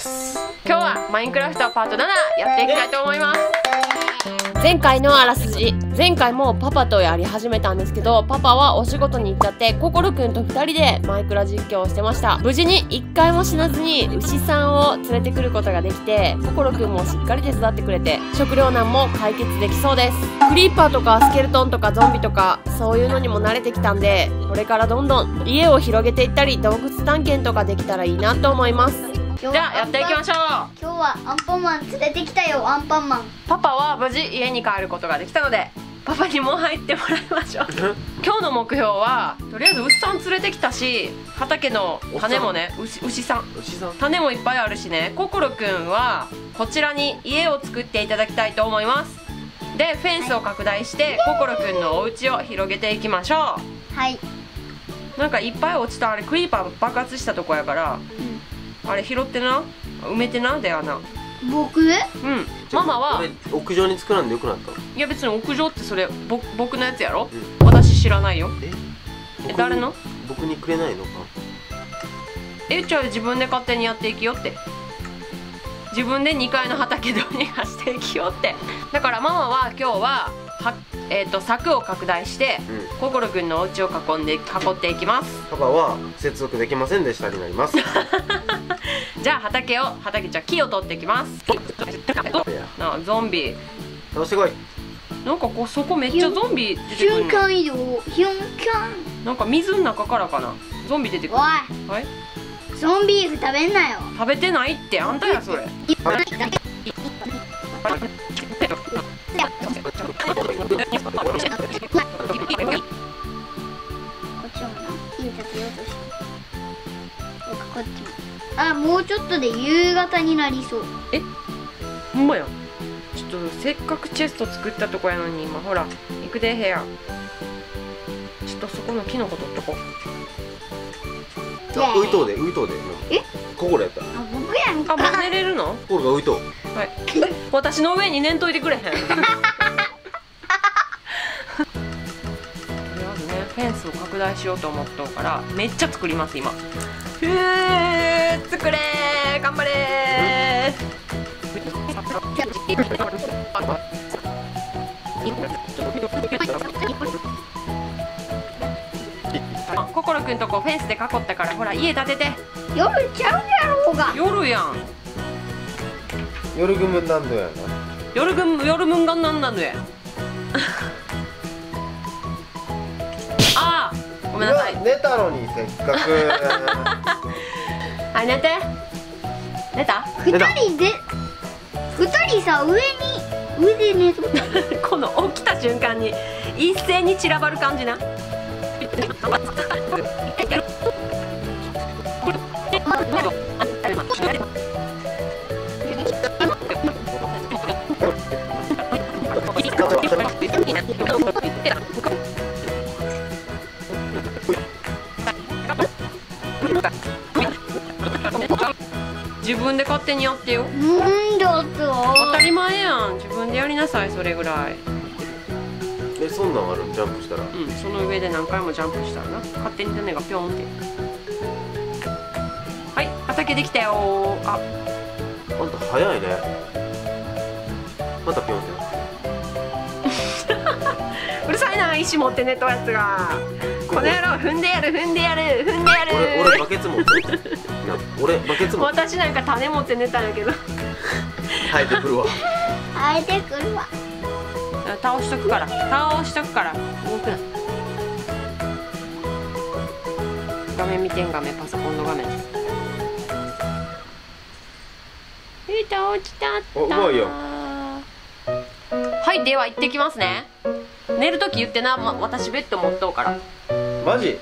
です。今日はマインクラフトパート7やっていきたいと思います。前回のあらすじ。前回もパパとやり始めたんですけどパパはお仕事に行っちゃって心くんと2人でマイクラ実況をしてました。無事に1回も死なずに牛さんを連れてくることができて心くんもしっかり手伝ってくれて食糧難も解決できそうです。クリーパーとかスケルトンとかゾンビとかそういうのにも慣れてきたんでこれからどんどん家を広げていったり洞窟探検とかできたらいいなと思います。じゃあやっていきましょう。今日はアンパンマン連れてきたよアンパンマン。パパは無事家に帰ることができたのでパパにも入ってもらいましょう。今日の目標はとりあえず牛さん連れてきたし畑の種もね牛牛さん。牛さん。種もいっぱいあるしね心くんはこちらに家を作っていただきたいと思います。でフェンスを拡大して心くんのお家を広げていきましょはい、うなんかいっぱい落ちたあれクリーパー爆発したとこやからあれ拾ってな？埋めてな？で穴うん。僕ママは？俺屋上に作らんでよくなった？のいや別に屋上ってそれぼ僕のやつやろ、う私知らないよ。え？え誰の？僕にくれないのか？えじゃあ自分で勝手にやっていきよって。自分で2階の畑どうにかしていきよって。だからママは今日はは、えー、と柵を拡大してうん。心くんのお家を囲んで囲っていきます。パパは接続できませんでしたになります じゃあ畑を畑じゃあ木を取っていきます。ゾンビ。倒してこい。なんかこうそこめっちゃゾンビ出てくるなんか水の中からかな。ゾンビ出てくる。おはい。いゾンビーフ食べんなよ。食べてないってあんたやそれ。こっちもな。いい立てようとして。こっちもあもうちょっとで夕方になりそう。ほんまや。ちょっとせっかくチェスト作ったとこやのに今ほら行くで部屋。ちょっとそこのキノコ取っとこう。あ浮いとうで浮いとうでえ？心やった。あ僕やんあもう寝れるの？心が浮いとう。はい。私の上に寝んといてくれへん。とりあえずねフェンスを拡大しようと思っとうからめっちゃ作ります今。ふー心くんとこフェンスで囲ったからほら家建てて。夜ちゃうやろうが。夜やん。夜雲なんだよな。夜ぐん夜むんがんなんなのや。あーごめんなさい。寝たのにせっかく。はい寝て。寝た？二人で二人さ上に上で寝とった。この起きた瞬間に一斉に散らばる感じな。自分で勝手にやってよ。だと当たり前やん。自分でやりなさいそれぐらい。えそんなんあるん？ジャンプしたら。うんその上で何回もジャンプしたらな。勝手に種がピョンって。はい畑できたよ。あ。あんた早いね。またピョンって。うるさいな石持って寝とやつが。この野郎踏んでやる踏んでやる踏んでや俺俺バるケツ持って。な俺バケツ持って。私なんか種持って寝たんやけど。生えてくるわ。生えてくるわ。倒しとくから。倒しとくから。動くな。画面見てん画面。パソコンの画面。です板落ちたったおうまいよ。はいでは行ってきますね。寝るとき言ってな、ま、私ベッド持っとうから。マジ？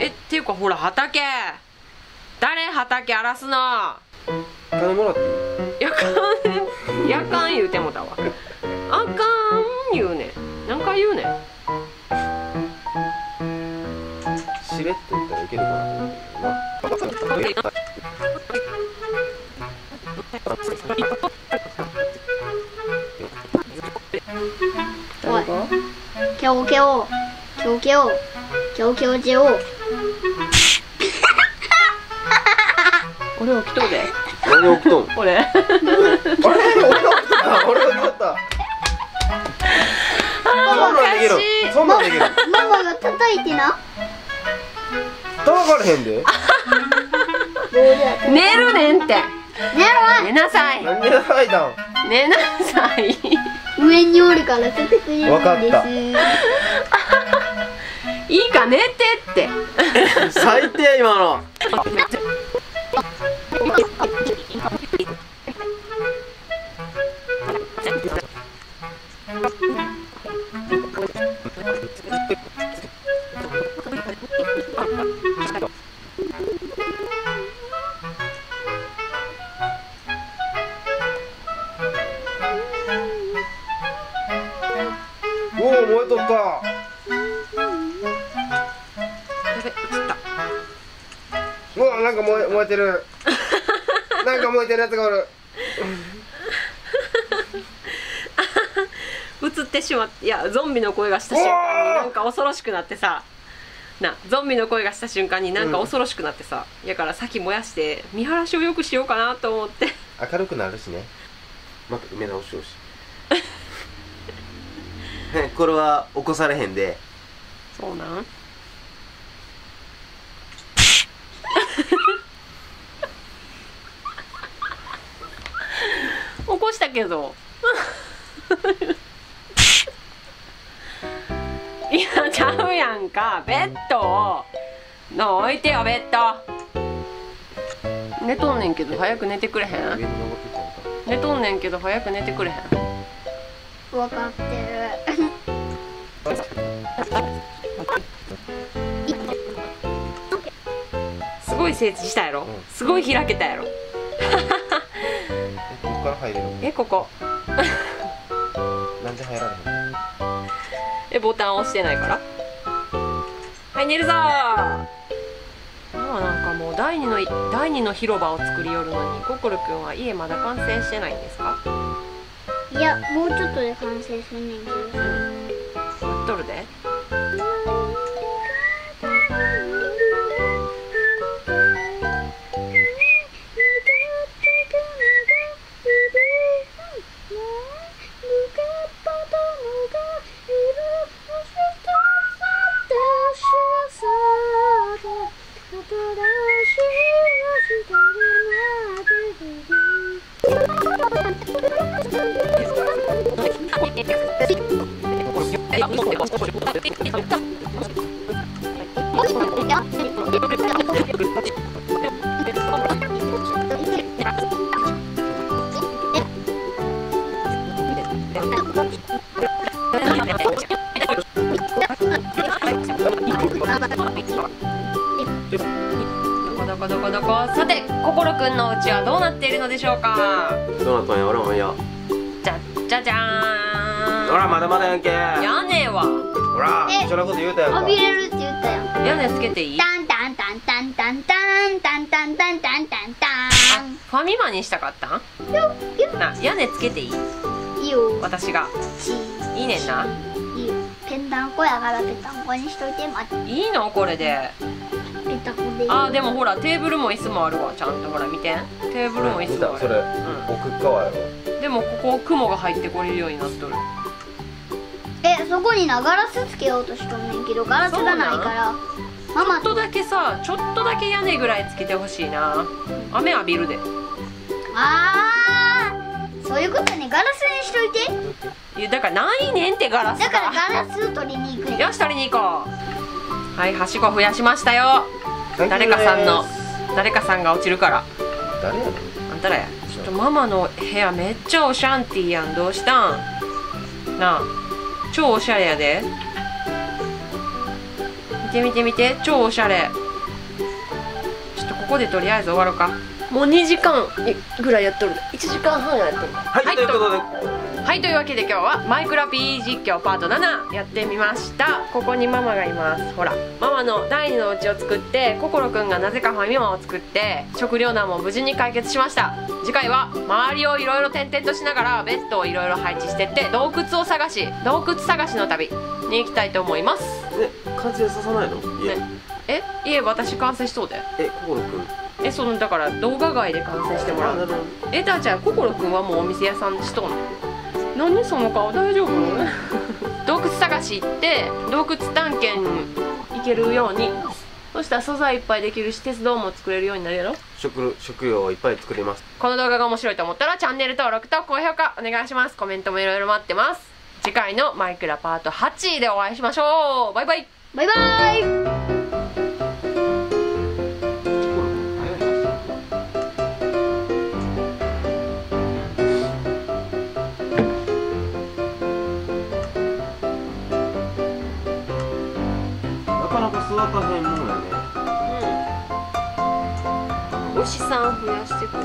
えっていうかほら畑。誰畑荒らすの？金もらっていいやかんやかん言うてもたわ。あかん言うね。何回言うね。んしれっと言ったらい。けるか？なと思ったけどなおいキャオキャオキャオキャオキャオキャオキャオ俺起きとうで何起きとん俺。あれ？俺起きとった俺起きとった。そんなんできる。そんなんできる。ママが叩いてな。叩かれへんで。寝るねんって。寝なさい。何で叩いたん？寝なさい。上におるから叩くれるんわかった。ですいいか寝てって。最低今のおお燃えとった。やべ映った。うわなんか燃え燃えてる。なんか燃えてるやつがおる。映ってしまっていやゾンビの声がした瞬間になんか恐ろしくなってさ。なゾンビの声がした瞬間になんか恐ろしくなってさ、やから先燃やして見晴らしをよくしようかなと思って。明るくなるしね。また埋め直しようしこれは起こされへんで。そうなん？起こしたけど。いやちゃうやんか。ベッドを。の置いてよベッド。寝とんねんけど早く寝てくれへん？寝とんねんけど早く寝てくれへん？分かってるすごい整地したやろ、ん。すごい開けたやろ？えここから入れるえここ。なんで入られへんえボタン押してないから？はい寝るぞー。今なんかもう第二の第二の広場を作りよるのにココルくんは家まだ完成してないんですか？いやもうちょっとで完成すんねんけどとるで。こどこどこ。さてココロくんのお家はどうなっているのでしょうか。どうなったんや俺もいや。じゃじゃじゃーん。ほらまだまだやんけ。屋根は？ほらえ一緒なこと言うたやんか。浴びれるって言ったやん。屋根つけていい？タンタンタンタンタンタンタンタンタンタンタンファミマにしたかったんな屋根つけていいンいいよ私がしいいねんないいよペンダンコやからペタンコにしといて待っていいのこれであでもほらテーブルも椅子もあるわ。ちゃんとほら見てテーブルも椅子もある。それ奥側やろ。うん、でもここ雲が入ってこれるようになっとる。えそこになガラスつけようとしとんねんけどガラスがないから。ママちょっとだけさちょっとだけ屋根ぐらいつけてほしいな。雨浴びるで。あーそういうことね。ガラスにしといて。いやだからないねんってガラスだからがガラス取りに行くねんよし取りに行こうはいはしご増やしましたよ。誰かさんの誰かさんが落ちるから。誰やねん。あんたらや。ちょっとママの部屋めっちゃオシャンティーやん。どうしたん？なあ。超おしゃれやで。見て見て見て。超おしゃれ。ちょっとここでとりあえず終わろうか。もう2時間ぐらいやっとる。1時間半やっとる。はい、ということではいというわけで今日はマイクラ P 実況パート7やってみました。ここにママがいます。ほらママの第二のお家を作って心くんがなぜかファミマを作って食糧難も無事に解決しました。次回は周りをいろいろ転々としながらベッドをいろいろ配置してって洞窟を探し洞窟探しの旅に行きたいと思います。え完成ささないの？家。ね。え家私完成しそうでえ心くん。えそのだから動画外で観戦してもらうえだじゃあ心くんはもうお店屋さんしとんの？何その顔？大丈夫？洞窟探し行って洞窟探検行けるように。そしたら素材いっぱいできるし鉄道も作れるようになるやろ？食食料をいっぱい作ります。この動画が面白いと思ったらチャンネル登録と高評価お願いします。コメントもいろいろ待ってます。次回のマイクラパート8でお会いしましょう。バイバイ。バイバイかなか育たへん。もんやねうん牛さん増やしてくる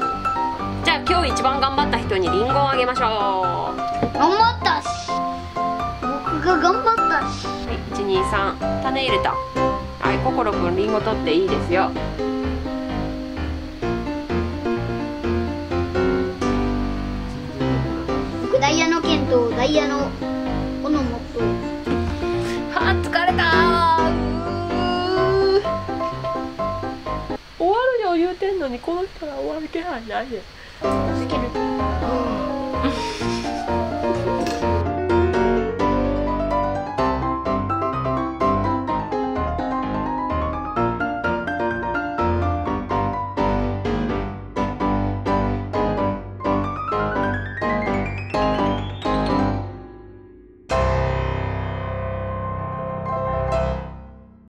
じゃあ今日一番頑張った人にリンゴをあげましょう。は頑張ったし僕が頑張ったしい123種入れた。はい心くんリンゴ取っていいですよ。僕ダイヤの剣とダイヤのてんのにこの人ら終わる気配ないで助けるうん。